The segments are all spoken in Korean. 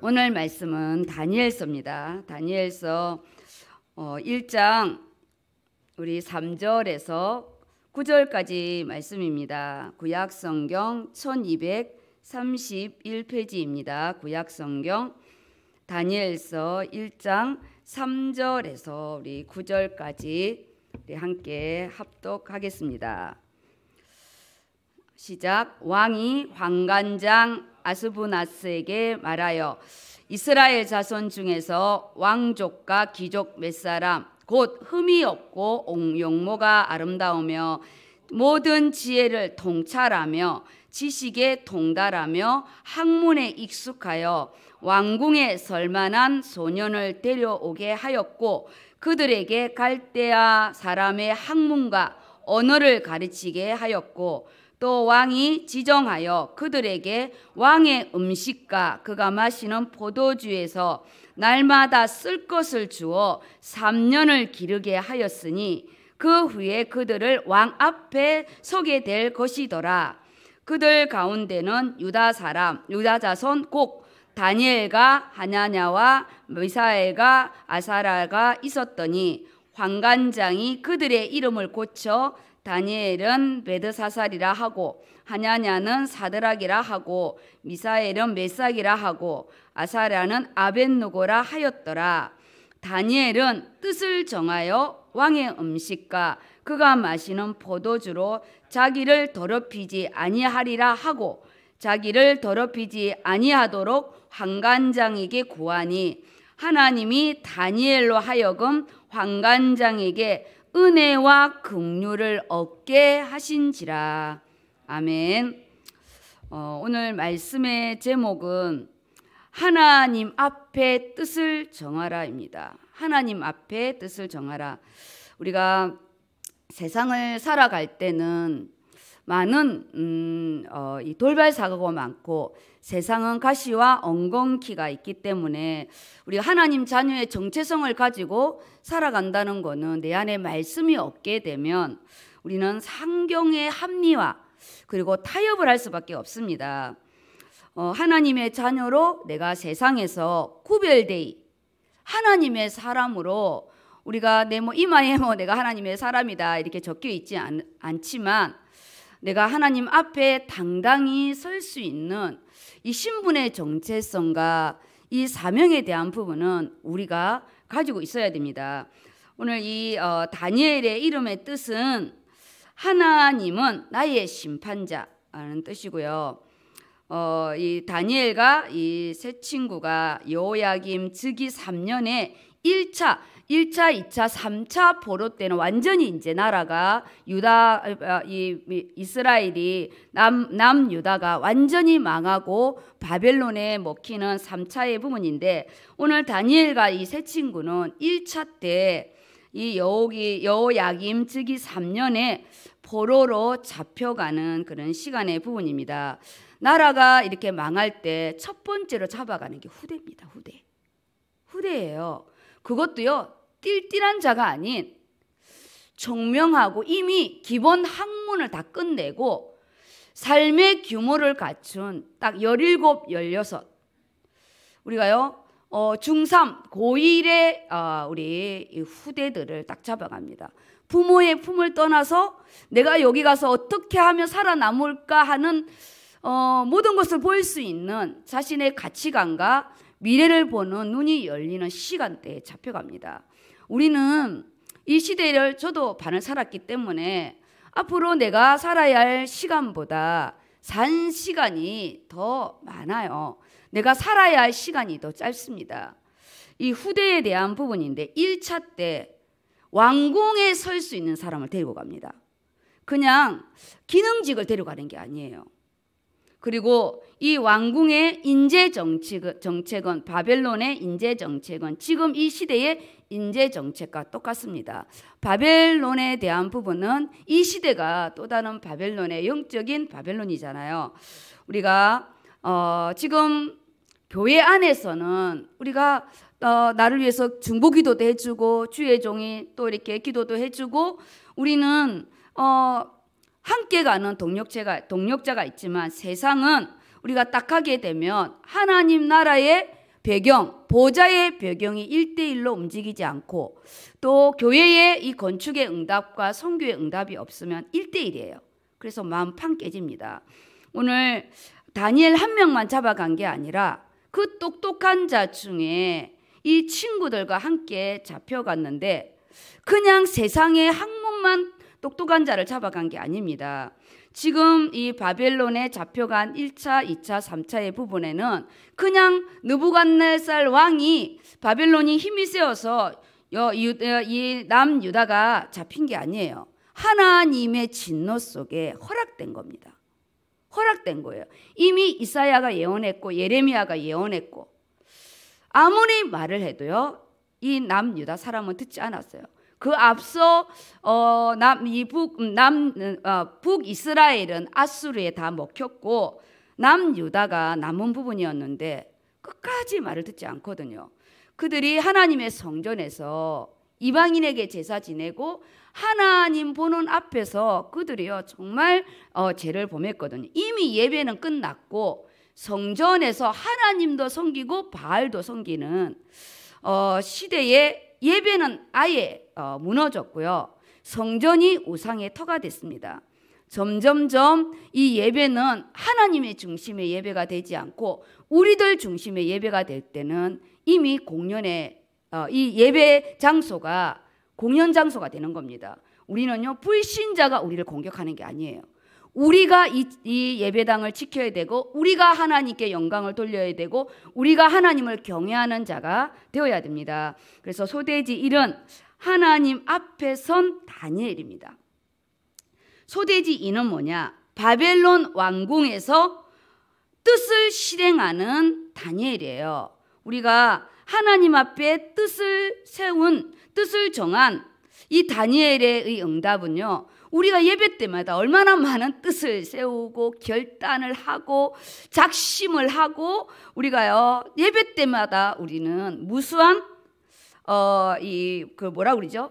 오늘 말씀은 다니엘서입니다. 다니엘서 1장 어, 우리 3절에서 9절까지 말씀입니다. 구약 성경 1231페이지입니다. 구약 성경 다니엘서 1장 3절에서 우리 9절까지 우리 함께 합독하겠습니다. 시작 왕이 황관장 아스부나스에게 말하여 이스라엘 자손 중에서 왕족과 귀족 몇 사람 곧 흠이 없고 용모가 아름다우며 모든 지혜를 통찰하며 지식에 동달하며 학문에 익숙하여 왕궁에 설만한 소년을 데려오게 하였고 그들에게 갈대아 사람의 학문과 언어를 가르치게 하였고 또 왕이 지정하여 그들에게 왕의 음식과 그가 마시는 포도주에서 날마다 쓸 것을 주어 3년을 기르게 하였으니 그 후에 그들을 왕 앞에 서게 될 것이더라. 그들 가운데는 유다 사람, 유다 자손 꼭 다니엘과 하냐냐와 미사엘과 아사라가 있었더니 황관장이 그들의 이름을 고쳐 다니엘은 베드사살이라 하고 하냐냐는 사드락이라 하고 미사엘은 메삭이라 하고 아사랴는 아벤누고라 하였더라. 다니엘은 뜻을 정하여 왕의 음식과 그가 마시는 포도주로 자기를 더럽히지 아니하리라 하고 자기를 더럽히지 아니하도록 황관장에게 구하니 하나님이 다니엘로 하여금 황관장에게 은혜와 긍휼을 얻게 하신지라. 아멘. 어, 오늘 말씀의 제목은 하나님 앞에 뜻을 정하라입니다. 하나님 앞에 뜻을 정하라. 우리가 세상을 살아갈 때는 많은 음, 어, 이 돌발 사고가 많고 세상은 가시와 엉겅퀴가 있기 때문에 우리 하나님 자녀의 정체성을 가지고 살아간다는 것은 내 안에 말씀이 없게 되면 우리는 상경의 합리화 그리고 타협을 할 수밖에 없습니다. 어, 하나님의 자녀로 내가 세상에서 구별되이 하나님의 사람으로 우리가 내 뭐 이마에 뭐 내가 하나님의 사람이다 이렇게 적혀 있지 않, 않지만 내가 하나님 앞에 당당히 설 수 있는 이 신분의 정체성과 이 사명에 대한 부분은 우리가 가지고 있어야 됩니다. 오늘 이 어, 다니엘의 이름의 뜻은 하나님은 나의 심판자라는 뜻이고요. 어, 이 다니엘과 이 세 친구가 여야김 즉위 3년에 1차 1차, 2차, 3차 포로 때는 완전히 이제 나라가 유다 아, 이 이스라엘이 남 남 유다가 완전히 망하고 바벨론에 먹히는 3차의 부분인데 오늘 다니엘과 이 세 친구는 1차 때 이 여기 여야김 즉위 3년에 포로로 잡혀가는 그런 시간의 부분입니다. 나라가 이렇게 망할 때 첫 번째로 잡아가는 게 후대입니다. 후대. 후대예요. 그것도요. 띨띨한 자가 아닌 총명하고 이미 기본 학문을 다 끝내고 삶의 규모를 갖춘 딱 17, 16 우리가요 어, 중3, 고1의 어, 우리 후대들을 딱 잡아갑니다. 부모의 품을 떠나서 내가 여기 가서 어떻게 하면 살아남을까 하는 어, 모든 것을 보일 수 있는 자신의 가치관과 미래를 보는 눈이 열리는 시간대에 잡혀갑니다. 우리는 이 시대를 저도 반을 살았기 때문에 앞으로 내가 살아야 할 시간보다 산 시간이 더 많아요. 내가 살아야 할 시간이 더 짧습니다. 이 후대에 대한 부분인데 1차 때 왕궁에 설 수 있는 사람을 데리고 갑니다. 그냥 기능직을 데려가는 게 아니에요. 그리고 이 왕궁의 인재 정책, 정책은 바벨론의 인재 정책은 지금 이 시대의 인재 정책과 똑같습니다. 바벨론에 대한 부분은 이 시대가 또 다른 바벨론의 영적인 바벨론이잖아요. 우리가 어, 지금 교회 안에서는 우리가 어, 나를 위해서 중보 기도도 해주고 주의 종이 또 이렇게 기도도 해주고 우리는 어, 함께 가는 동력자가 동력자가 있지만 세상은 우리가 딱 하게 되면 하나님 나라의 배경, 보좌의 배경이 일대일로 움직이지 않고 또 교회의 이 건축의 응답과 성교의 응답이 없으면 일대일이에요 그래서 마음 팡 깨집니다. 오늘 다니엘 한 명만 잡아간 게 아니라 그 똑똑한 자 중에 이 친구들과 함께 잡혀갔는데 그냥 세상의 학문만 똑똑한 자를 잡아간 게 아닙니다. 지금 이 바벨론에 잡혀간 1차, 2차, 3차의 부분에는 그냥 느부갓네살 왕이 바벨론이 힘이 세어서 이 남 유다가 잡힌 게 아니에요. 하나님의 진노 속에 허락된 겁니다. 허락된 거예요. 이미 이사야가 예언했고 예레미야가 예언했고 아무리 말을 해도요. 이 남 유다 사람은 듣지 않았어요. 그 앞서 어, 남이북남 어, 북이스라엘은 아수르에 다 먹혔고 남유다가 남은 부분이었는데 끝까지 말을 듣지 않거든요. 그들이 하나님의 성전에서 이방인에게 제사 지내고 하나님 보는 앞에서 그들이요 정말 어, 죄를 범했거든요. 이미 예배는 끝났고 성전에서 하나님도 섬기고 바알도 섬기는 어, 시대에 예배는 아예 어, 무너졌고요. 성전이 우상의 터가 됐습니다. 점점점 이 예배는 하나님의 중심의 예배가 되지 않고 우리들 중심의 예배가 될 때는 이미 공연의 어, 이 예배 장소가 공연 장소가 되는 겁니다. 우리는요 불신자가 우리를 공격하는 게 아니에요. 우리가 이, 이, 예배당을 지켜야 되고 우리가 하나님께 영광을 돌려야 되고 우리가 하나님을 경외하는 자가 되어야 됩니다. 그래서 소대지 1은 하나님 앞에 선 다니엘입니다. 소대지 2는 뭐냐? 바벨론 왕궁에서 뜻을 실행하는 다니엘이에요. 우리가 하나님 앞에 뜻을 세운 뜻을 정한 이 다니엘의 응답은요. 우리가 예배 때마다 얼마나 많은 뜻을 세우고 결단을 하고 작심을 하고 우리가요 예배 때마다 우리는 무수한 어 이 그 뭐라 그러죠?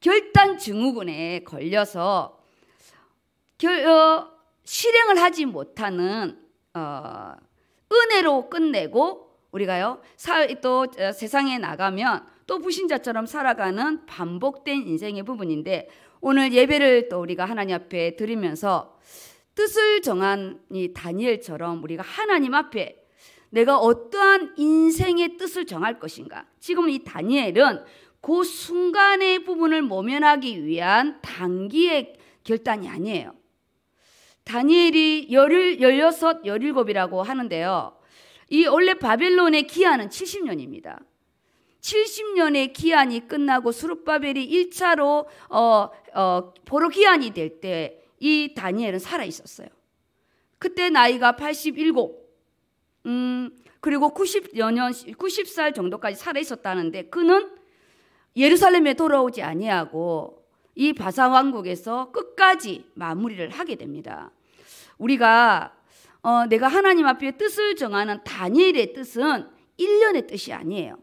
결단 증후군에 걸려서 결, 어, 실행을 하지 못하는 어, 은혜로 끝내고 우리가요 사, 또 어, 세상에 나가면 또 부신자처럼 살아가는 반복된 인생의 부분인데 오늘 예배를 또 우리가 하나님 앞에 드리면서 뜻을 정한 이 다니엘처럼 우리가 하나님 앞에 내가 어떠한 인생의 뜻을 정할 것인가. 지금 이 다니엘은 그 순간의 부분을 모면하기 위한 단기의 결단이 아니에요. 다니엘이 열일, 열여섯, 열일곱이라고 하는데요. 이 원래 바벨론의 기한은 70년입니다. 70년의 기한이 끝나고 수르바벨이 1차로 어, 어, 포로 기한이 될 때 이 다니엘은 살아 있었어요. 그때 나이가 87. 음, 그리고 90여 년 90살 정도까지 살아 있었다는데 그는 예루살렘에 돌아오지 아니하고 이 바사 왕국에서 끝까지 마무리를 하게 됩니다. 우리가 어, 내가 하나님 앞에 뜻을 정하는 다니엘의 뜻은 1년의 뜻이 아니에요.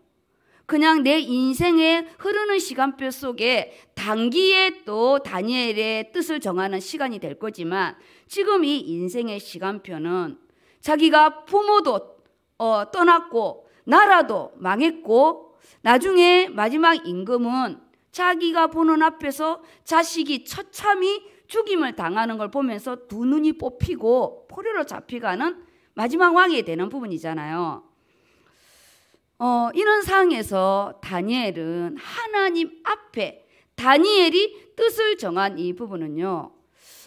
그냥 내 인생의 흐르는 시간표 속에 단기에 또 다니엘의 뜻을 정하는 시간이 될 거지만 지금 이 인생의 시간표는 자기가 부모도 어, 떠났고 나라도 망했고 나중에 마지막 임금은 자기가 보는 앞에서 자식이 처참히 죽임을 당하는 걸 보면서 두 눈이 뽑히고 포로로 잡혀가는 마지막 왕이 되는 부분이잖아요. 어, 이런 상황에서 다니엘은 하나님 앞에 다니엘이 뜻을 정한 이 부분은요.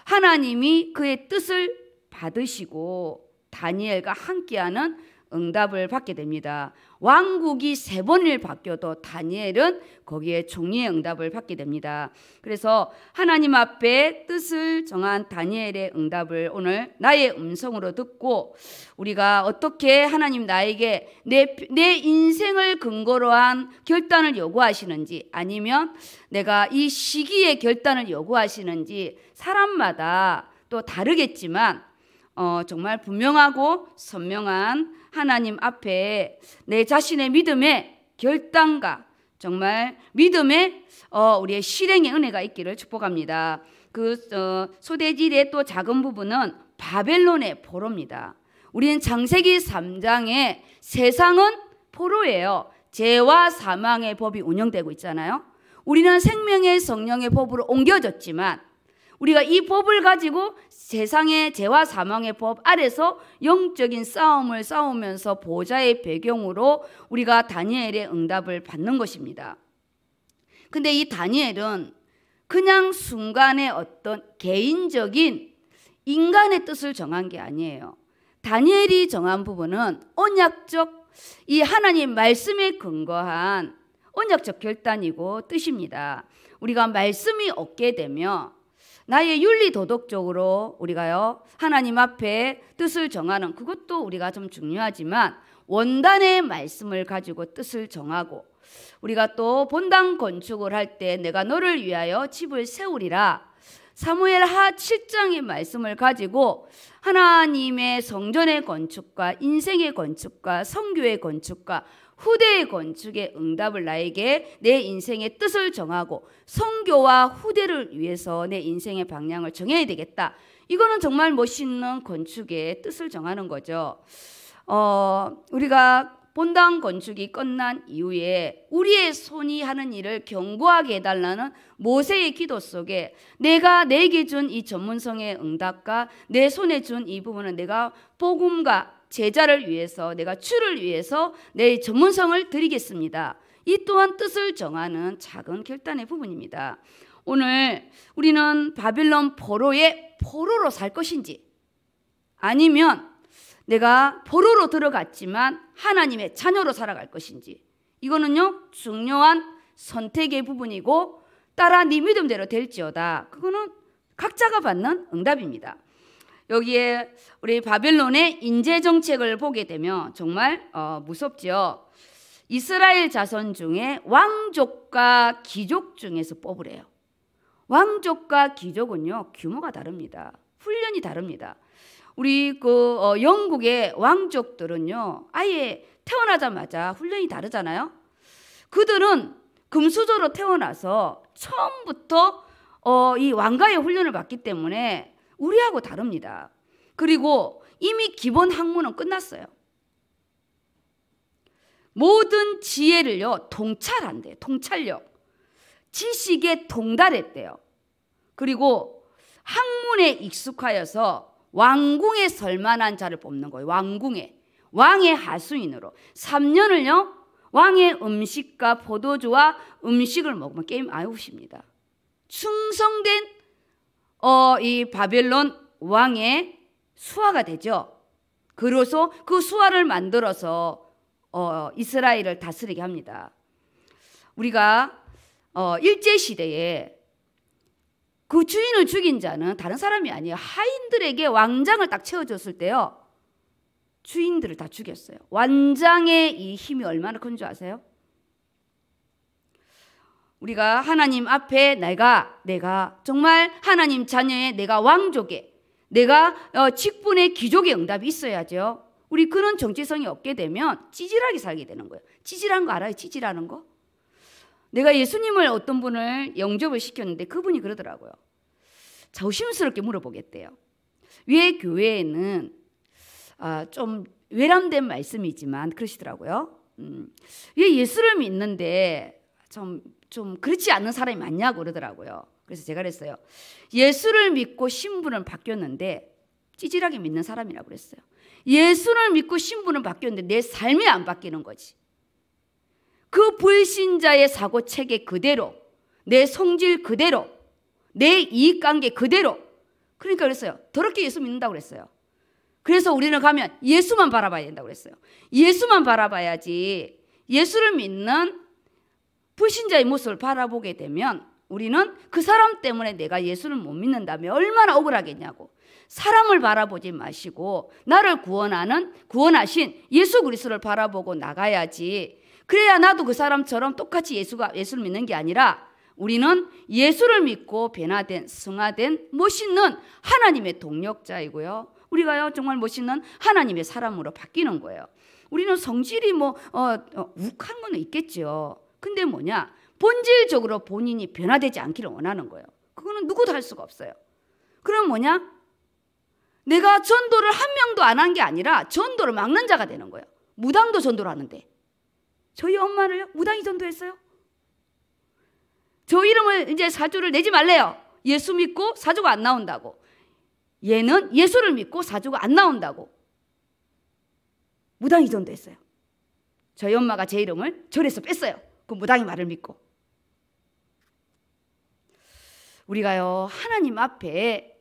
하나님이 그의 뜻을 받으시고 다니엘과 함께하는 응답을 받게 됩니다. 왕국이 세 번을 바뀌어도 다니엘은 거기에 종리의 응답을 받게 됩니다. 그래서 하나님 앞에 뜻을 정한 다니엘의 응답을 오늘 나의 음성으로 듣고 우리가 어떻게 하나님 나에게 내, 내 인생을 근거로 한 결단을 요구하시는지 아니면 내가 이 시기에 결단을 요구하시는지 사람마다 또 다르겠지만 어, 정말 분명하고 선명한 하나님 앞에 내 자신의 믿음의 결단과 정말 믿음의 어, 우리의 실행의 은혜가 있기를 축복합니다. 그 어, 소대질의 또 작은 부분은 바벨론의 포로입니다. 우리는 장세기 3장에 세상은 포로예요. 죄와 사망의 법이 운영되고 있잖아요. 우리는 생명의 성령의 법으로 옮겨졌지만 우리가 이 법을 가지고 세상의 죄와 사망의 법 아래서 영적인 싸움을 싸우면서 보좌의 배경으로 우리가 다니엘의 응답을 받는 것입니다. 근데 이 다니엘은 그냥 순간의 어떤 개인적인 인간의 뜻을 정한 게 아니에요. 다니엘이 정한 부분은 언약적 이 하나님 말씀에 근거한 언약적 결단이고 뜻입니다. 우리가 말씀이 없게 되면 나의 윤리 도덕적으로 우리가요 하나님 앞에 뜻을 정하는 그것도 우리가 좀 중요하지만 원단의 말씀을 가지고 뜻을 정하고 우리가 또 본당 건축을 할 때 내가 너를 위하여 집을 세우리라. 사무엘 하 7장의 말씀을 가지고 하나님의 성전의 건축과 인생의 건축과 성교의 건축과 후대의 건축의 응답을 나에게 내 인생의 뜻을 정하고 성교와 후대를 위해서 내 인생의 방향을 정해야 되겠다. 이거는 정말 멋있는 건축의 뜻을 정하는 거죠. 어, 우리가 본당 건축이 끝난 이후에 우리의 손이 하는 일을 경고하게 해달라는 모세의 기도 속에 내가 내게 준 이 전문성의 응답과 내 손에 준 이 부분은 내가 복음과 제자를 위해서 내가 주를 위해서 내 전문성을 드리겠습니다. 이 또한 뜻을 정하는 작은 결단의 부분입니다. 오늘 우리는 바빌론 포로의 포로로 살 것인지 아니면 내가 포로로 들어갔지만 하나님의 자녀로 살아갈 것인지 이거는요 중요한 선택의 부분이고 따라 네 믿음대로 될지어다 그거는 각자가 받는 응답입니다. 여기에 우리 바벨론의 인재 정책을 보게 되면 정말 어, 무섭지요. 이스라엘 자손 중에 왕족과 귀족 중에서 뽑으래요. 왕족과 귀족은요 규모가 다릅니다. 훈련이 다릅니다. 우리 그 어, 영국의 왕족들은요 아예 태어나자마자 훈련이 다르잖아요. 그들은 금수저로 태어나서 처음부터 어, 이 왕가의 훈련을 받기 때문에 우리하고 다릅니다. 그리고 이미 기본 학문은 끝났어요. 모든 지혜를요, 통찰한대요. 통찰력. 지식에 동달했대요. 그리고 학문에 익숙하여서 왕궁에 설만한 자를 뽑는 거예요. 왕궁에. 왕의 하수인으로. 3년을요, 왕의 음식과 포도주와 음식을 먹으면 게임 아웃입니다. 충성된 어, 이 바벨론 왕의 수하가 되죠. 그로서 그 수하를 만들어서 어, 이스라엘을 다스리게 합니다. 우리가 어, 일제 시대에 그 주인을 죽인 자는 다른 사람이 아니에요. 하인들에게 왕장을 딱 채워줬을 때요. 주인들을 다 죽였어요. 왕장의 이 힘이 얼마나 큰 줄 아세요? 우리가 하나님 앞에 내가 내가 정말 하나님 자녀의 내가 왕족의 내가 어, 직분의 귀족의 응답이 있어야죠. 우리 그런 정체성이 없게 되면 찌질하게 살게 되는 거예요. 찌질한 거 알아요? 찌질하는 거? 내가 예수님을 어떤 분을 영접을 시켰는데 그분이 그러더라고요. 조심스럽게 물어보겠대요. 왜 교회에는 아, 좀 외람된 말씀이지만 그러시더라고요. 음, 왜 예수를 믿는데 좀 좀 그렇지 않는 사람이 많냐고 그러더라고요. 그래서 제가 그랬어요. 예수를 믿고 신분은 바뀌었는데 찌질하게 믿는 사람이라고 그랬어요. 예수를 믿고 신분은 바뀌었는데 내 삶이 안 바뀌는 거지. 그 불신자의 사고 체계 그대로, 내 성질 그대로, 내 이익 관계 그대로. 그러니까 그랬어요. 더럽게 예수 믿는다고 그랬어요. 그래서 우리는 가면 예수만 바라봐야 된다고 그랬어요. 예수만 바라봐야지 예수를 믿는 불신자의 모습을 바라보게 되면 우리는 그 사람 때문에 내가 예수를 못 믿는다면 얼마나 억울하겠냐고. 사람을 바라보지 마시고 나를 구원하는 구원하신 예수 그리스도를 바라보고 나가야지. 그래야 나도 그 사람처럼 똑같이 예수가 예수를 믿는 게 아니라 우리는 예수를 믿고 변화된 승화된 멋있는 하나님의 동력자이고요. 우리가요 정말 멋있는 하나님의 사람으로 바뀌는 거예요. 우리는 성질이 뭐 어, 어, 욱한 거는 있겠죠. 근데 뭐냐? 본질적으로 본인이 변화되지 않기를 원하는 거예요. 그거는 누구도 할 수가 없어요. 그럼 뭐냐? 내가 전도를 한 명도 안 한 게 아니라 전도를 막는 자가 되는 거예요. 무당도 전도를 하는데. 저희 엄마를 무당이 전도했어요. 저 이름을 이제 사주를 내지 말래요. 예수 믿고 사주가 안 나온다고. 얘는 예수를 믿고 사주가 안 나온다고. 무당이 전도했어요. 저희 엄마가 제 이름을 절에서 뺐어요. 그 무당이 말을 믿고. 우리가요, 하나님 앞에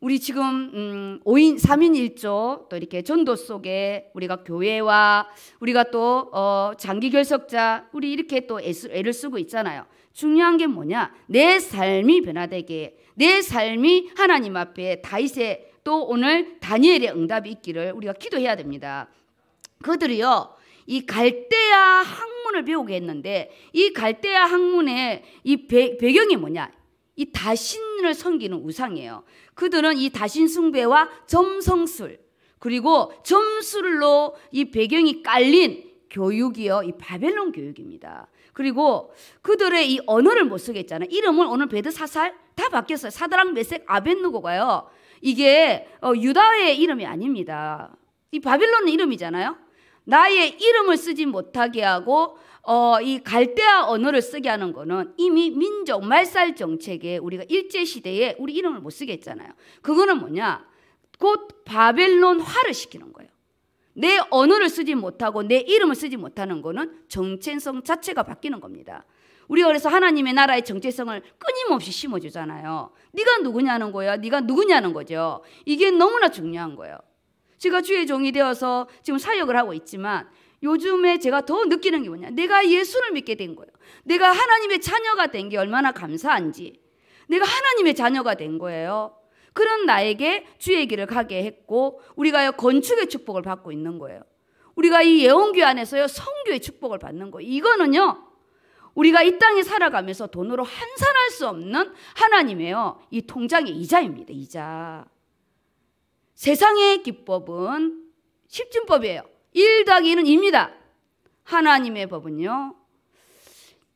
우리 지금 음, 5인 3인 1조 또 이렇게 전도 속에 우리가 교회와 우리가 또 어, 장기 결석자 우리 이렇게 또 애를 쓰고 있잖아요. 중요한 게 뭐냐? 내 삶이 변화되게 내 삶이 하나님 앞에 다윗의 또 오늘 다니엘의 응답이 있기를 우리가 기도해야 됩니다. 그들이요. 이 갈대아 학문을 배우게 했는데 이 갈대아 학문의 이 배, 배경이 뭐냐? 이 다신을 섬기는 우상이에요. 그들은 이 다신 숭배와 점성술 그리고 점술로 이 배경이 깔린 교육이요. 이 바벨론 교육입니다. 그리고 그들의 이 언어를 못 쓰겠잖아요. 이름을 오늘 베드사살 다 바뀌었어요. 사드랑 메색 아벤누고가요. 이게 어, 유다의 이름이 아닙니다. 이 바벨론은 이름이잖아요. 나의 이름을 쓰지 못하게 하고 어, 이 갈대아 언어를 쓰게 하는 거는 이미 민족 말살 정책에 우리가 일제 시대에 우리 이름을 못 쓰게 했잖아요. 그거는 뭐냐? 곧 바벨론화를 시키는 거예요. 내 언어를 쓰지 못하고 내 이름을 쓰지 못하는 거는 정체성 자체가 바뀌는 겁니다. 우리가 그래서 하나님의 나라의 정체성을 끊임없이 심어주잖아요. 네가 누구냐는 거야. 네가 누구냐는 거죠. 이게 너무나 중요한 거예요. 제가 주의 종이 되어서 지금 사역을 하고 있지만 요즘에 제가 더 느끼는 게 뭐냐. 내가 예수를 믿게 된 거예요. 내가 하나님의 자녀가 된 게 얼마나 감사한지. 내가 하나님의 자녀가 된 거예요. 그런 나에게 주의 길을 가게 했고 우리가 건축의 축복을 받고 있는 거예요. 우리가 이 예언교 안에서요 성교의 축복을 받는 거예요. 이거는요 우리가 이 땅에 살아가면서 돈으로 환산할 수 없는 하나님의요 이 통장의 이자입니다. 이자. 세상의 기법은 십진법이에요. 1 더하기 1은 입니다. 하나님의 법은요.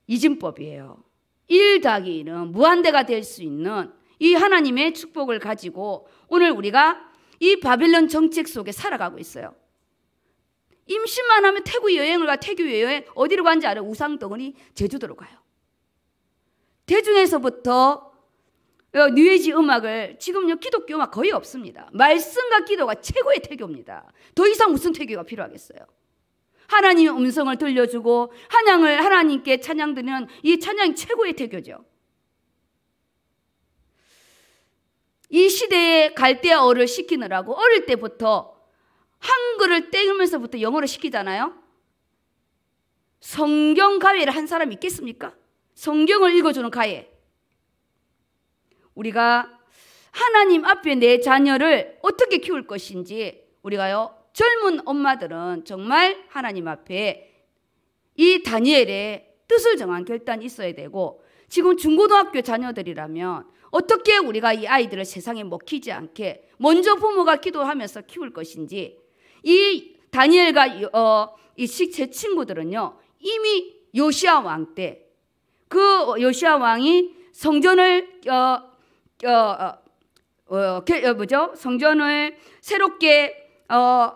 이진법이에요. 1 더하기 1은 무한대가 될 수 있는 이 하나님의 축복을 가지고 오늘 우리가 이 바빌론 정책 속에 살아가고 있어요. 임신만 하면 태국 여행을 가 태국 여행 어디로 간지 알아요? 우상덩어리 제주도로 가요. 대중에서부터 어, 뉴에지 음악을 지금요 기독교 음악 거의 없습니다. 말씀과 기도가 최고의 태교입니다. 더 이상 무슨 태교가 필요하겠어요? 하나님의 음성을 들려주고 한양을 하나님께 찬양 드리는 이 찬양이 최고의 태교죠. 이 시대에 갈대어를 시키느라고 어릴 때부터 한글을 떼면서부터 영어를 시키잖아요. 성경 가해를 한 사람 있겠습니까? 성경을 읽어주는 가해. 우리가 하나님 앞에 내 자녀를 어떻게 키울 것인지 우리가요 젊은 엄마들은 정말 하나님 앞에 이 다니엘의 뜻을 정한 결단이 있어야 되고 지금 중고등학교 자녀들이라면 어떻게 우리가 이 아이들을 세상에 먹히지 않게 먼저 부모가 기도하면서 키울 것인지 이 다니엘과 어, 이제 친구들은요 이미 요시아 왕 때 그 요시아 왕이 성전을 어, 어, 어, 어, 어, 뭐죠? 성전을 새롭게 어,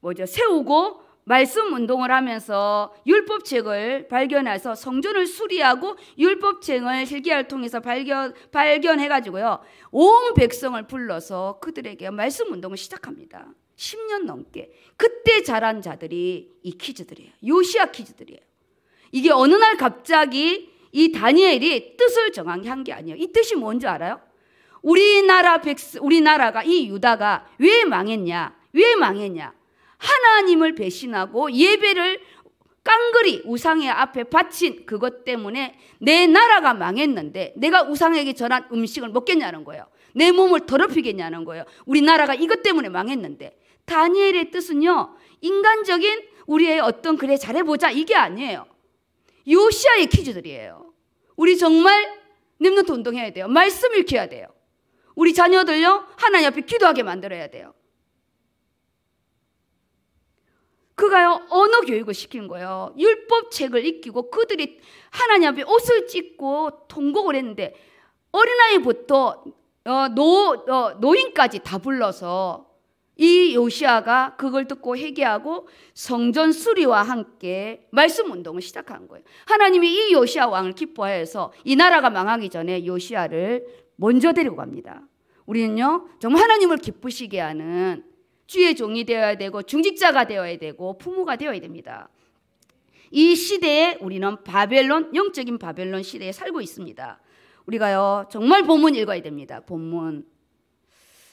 뭐죠? 세우고 말씀 운동을 하면서 율법책을 발견해서 성전을 수리하고 율법책을 실기를 통해서 발견 발견해 가지고요. 온 백성을 불러서 그들에게 말씀 운동을 시작합니다. 10년 넘게. 그때 자란 자들이 이 키즈들이에요. 요시아 키즈들이에요. 이게 어느 날 갑자기 이 다니엘이 뜻을 정한 게 아니에요. 이 뜻이 뭔지 알아요? 우리나라 백스, 우리나라가 이 유다가 왜 망했냐? 왜 망했냐? 하나님을 배신하고 예배를 깡그리 우상의 앞에 바친 그것 때문에 내 나라가 망했는데 내가 우상에게 전한 음식을 먹겠냐는 거예요. 내 몸을 더럽히겠냐는 거예요. 우리나라가 이것 때문에 망했는데 다니엘의 뜻은요. 인간적인 우리의 어떤 그래 잘해보자 이게 아니에요. 요시아의 퀴즈들이에요. 우리 정말 렘넌트 운동해야 돼요. 말씀 읽혀야 돼요. 우리 자녀들요 하나님 앞에 기도하게 만들어야 돼요. 그가요 언어 교육을 시킨 거예요. 율법책을 익히고 그들이 하나님 앞에 옷을 찢고 통곡을 했는데 어린아이부터 어, 노, 어, 노인까지 다 불러서 이 요시아가 그걸 듣고 회개하고 성전 수리와 함께 말씀 운동을 시작한 거예요. 하나님이 이 요시아 왕을 기뻐해서 이 나라가 망하기 전에 요시아를 먼저 데리고 갑니다. 우리는요, 정말 하나님을 기쁘시게 하는 주의 종이 되어야 되고 중직자가 되어야 되고 부모가 되어야 됩니다. 이 시대에 우리는 바벨론 영적인 바벨론 시대에 살고 있습니다. 우리가요 정말 본문 읽어야 됩니다. 본문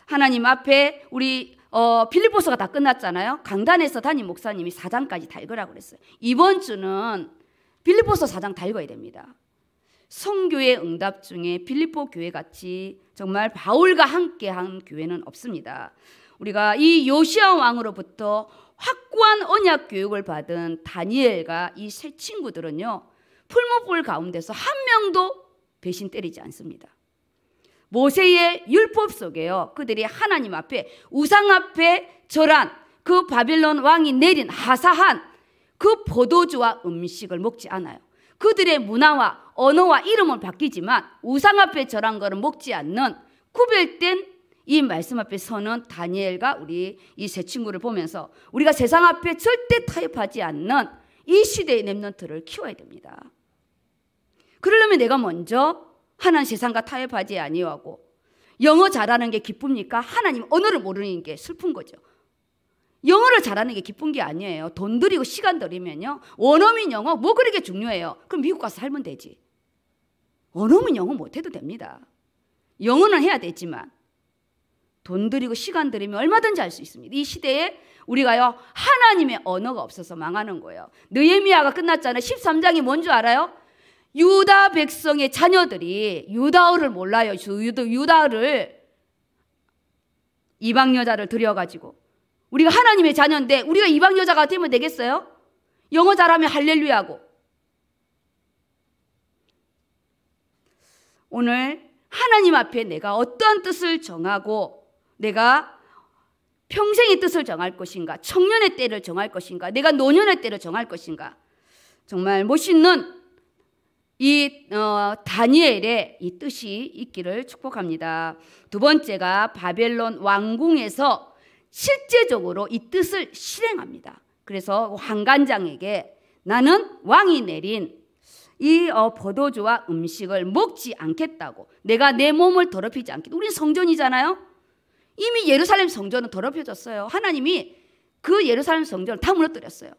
하나님 앞에 우리 어, 빌립보서가 다 끝났잖아요. 강단에서 담임 목사님이 4장까지 다 읽으라고 그랬어요. 이번 주는 빌립보서 4장 다 읽어야 됩니다. 성교의 응답 중에 빌립보 교회 같이 정말 바울과 함께 한 교회는 없습니다. 우리가 이 요시아 왕으로부터 확고한 언약 교육을 받은 다니엘과 이 세 친구들은요 풀무불 가운데서 한 명도 배신 때리지 않습니다. 모세의 율법 속에요. 그들이 하나님 앞에 우상 앞에 절한 그 바빌론 왕이 내린 하사한 그 포도주와 음식을 먹지 않아요. 그들의 문화와 언어와 이름은 바뀌지만 우상 앞에 절한 것을 먹지 않는 구별된 이 말씀 앞에 서는 다니엘과 우리 이 세 친구를 보면서 우리가 세상 앞에 절대 타협하지 않는 이 시대의 랩런트를 키워야 됩니다. 그러려면 내가 먼저 하나님 세상과 타협하지 아니하고 영어 잘하는 게 기쁩니까? 하나님 언어를 모르는 게 슬픈 거죠. 영어를 잘하는 게 기쁜 게 아니에요. 돈 들이고 시간 들이면요. 원어민 영어 뭐 그렇게 중요해요. 그럼 미국 가서 살면 되지. 원어민 영어 못해도 됩니다. 영어는 해야 되지만 돈 들이고 시간 들이면 얼마든지 할 수 있습니다. 이 시대에 우리가요 하나님의 언어가 없어서 망하는 거예요. 느헤미야가 끝났잖아요. 13장이 뭔 줄 알아요? 유다 백성의 자녀들이 유다어를 몰라요. 유다어를 이방 여자를 들여가지고 우리가 하나님의 자녀인데 우리가 이방 여자가 되면 되겠어요? 영어 잘하면 할렐루야고 오늘 하나님 앞에 내가 어떠한 뜻을 정하고 내가 평생의 뜻을 정할 것인가 청년의 때를 정할 것인가 내가 노년의 때를 정할 것인가 정말 멋있는 이 어, 다니엘의 이 뜻이 있기를 축복합니다. 두 번째가 바벨론 왕궁에서 실제적으로 이 뜻을 실행합니다. 그래서 황관장에게 나는 왕이 내린 이 어, 포도주와 음식을 먹지 않겠다고 내가 내 몸을 더럽히지 않겠다. 우리는 성전이잖아요. 이미 예루살렘 성전은 더럽혀졌어요. 하나님이 그 예루살렘 성전을 다 무너뜨렸어요.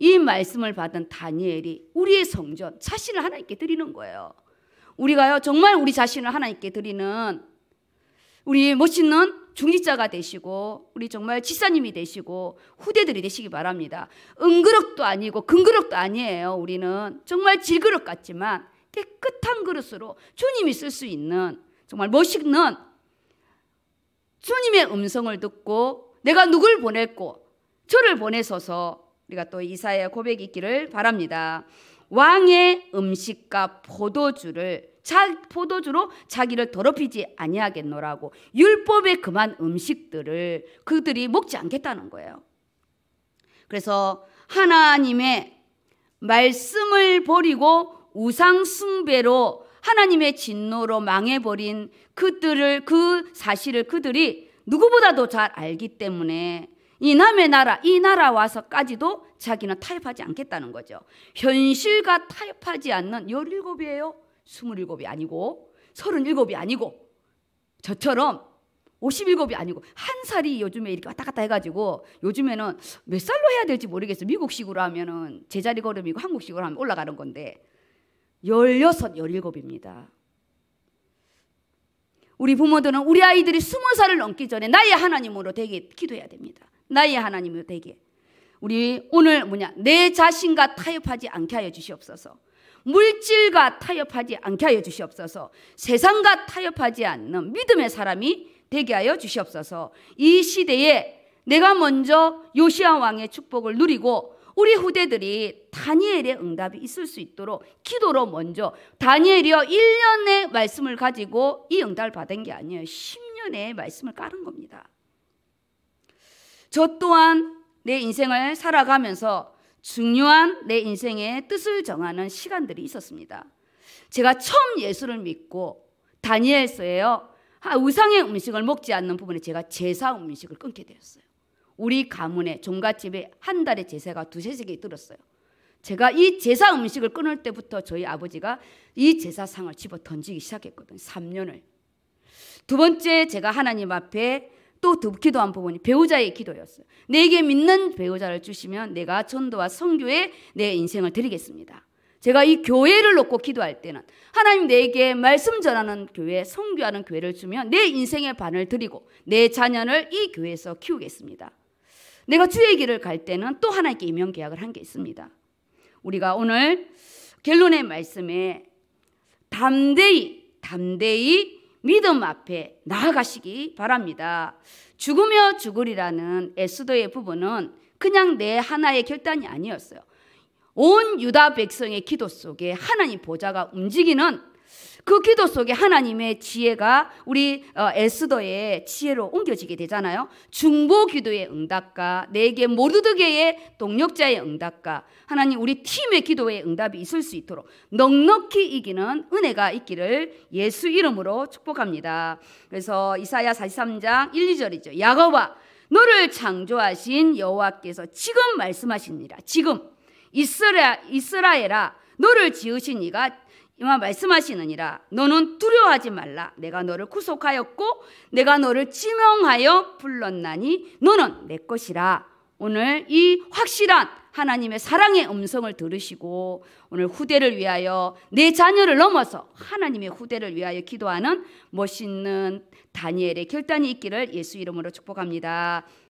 이 말씀을 받은 다니엘이 우리의 성전 자신을 하나님께 드리는 거예요. 우리가요 정말 우리 자신을 하나님께 드리는 우리 멋있는 중직자가 되시고 우리 정말 지사님이 되시고 후대들이 되시기 바랍니다. 은그릇도 아니고 금그릇도 아니에요. 우리는 정말 질그릇 같지만 깨끗한 그릇으로 주님이 쓸 수 있는 정말 멋있는 주님의 음성을 듣고 내가 누굴 보냈고 저를 보내소서 우리가 또 이사야 고백이 있기를 바랍니다. 왕의 음식과 포도주를 자, 포도주로 자기를 더럽히지 아니하겠노라고 율법에 금한 음식들을 그들이 먹지 않겠다는 거예요. 그래서 하나님의 말씀을 버리고 우상 숭배로 하나님의 진노로 망해버린 그들을 그 사실을 그들이 누구보다도 잘 알기 때문에 이 남의 나라, 이 나라 와서까지도 자기는 타협하지 않겠다는 거죠. 현실과 타협하지 않는 17이에요. 27이 아니고 37이 아니고 저처럼 57이 아니고 한 살이 요즘에 이렇게 왔다 갔다 해가지고 요즘에는 몇 살로 해야 될지 모르겠어요. 미국식으로 하면은 제자리 걸음이고 한국식으로 하면 올라가는 건데 16, 17입니다. 우리 부모들은 우리 아이들이 20살을 넘기 전에 나의 하나님으로 되게 기도해야 됩니다. 나의 하나님이 되게. 우리 오늘 뭐냐 내 자신과 타협하지 않게 하여 주시옵소서. 물질과 타협하지 않게 하여 주시옵소서. 세상과 타협하지 않는 믿음의 사람이 되게 하여 주시옵소서. 이 시대에 내가 먼저 요시아 왕의 축복을 누리고 우리 후대들이 다니엘의 응답이 있을 수 있도록 기도로 먼저 다니엘이요 1년의 말씀을 가지고 이 응답을 받은 게 아니에요. 10년의 말씀을 깔은 겁니다. 저 또한 내 인생을 살아가면서 중요한 내 인생의 뜻을 정하는 시간들이 있었습니다. 제가 처음 예수를 믿고 다니엘서에요. 아, 의상의 음식을 먹지 않는 부분에 제가 제사 음식을 끊게 되었어요. 우리 가문에 종갓집에 한 달에 제사가 두세 개 들었어요. 제가 이 제사 음식을 끊을 때부터 저희 아버지가 이 제사상을 집어 던지기 시작했거든요. 3년을. 두 번째 제가 하나님 앞에 또 기도한 부분이 배우자의 기도였어요. 내게 믿는 배우자를 주시면 내가 전도와 성교에 내 인생을 드리겠습니다. 제가 이 교회를 놓고 기도할 때는 하나님 내게 말씀 전하는 교회, 성교하는 교회를 주면 내 인생의 반을 드리고 내 자녀를 이 교회에서 키우겠습니다. 내가 주의 길을 갈 때는 또 하나님께 임명 계약을 한 게 있습니다. 우리가 오늘 결론의 말씀에 담대히 담대히 믿음 앞에 나아가시기 바랍니다. 죽으며 죽으리라는 에스더의 부분은 그냥 내 하나의 결단이 아니었어요. 온 유다 백성의 기도 속에 하나님 보좌가 움직이는 그 기도 속에 하나님의 지혜가 우리 어, 에스더의 지혜로 옮겨지게 되잖아요. 중보 기도의 응답과 내게 모르드게의 동력자의 응답과 하나님 우리 팀의 기도의 응답이 있을 수 있도록 넉넉히 이기는 은혜가 있기를 예수 이름으로 축복합니다. 그래서 이사야 43장 1, 2절이죠. 야곱아 너를 창조하신 여호와께서 지금 말씀하십니다. 지금 이스라 이스라엘아 너를 지으신 이가 이마 말씀하시느니라. 너는 두려워하지 말라. 내가 너를 구속하였고 내가 너를 지명하여 불렀나니 너는 내 것이라. 오늘 이 확실한 하나님의 사랑의 음성을 들으시고 오늘 후대를 위하여 내 자녀를 넘어서 하나님의 후대를 위하여 기도하는 멋있는 다니엘의 결단이 있기를 예수 이름으로 축복합니다.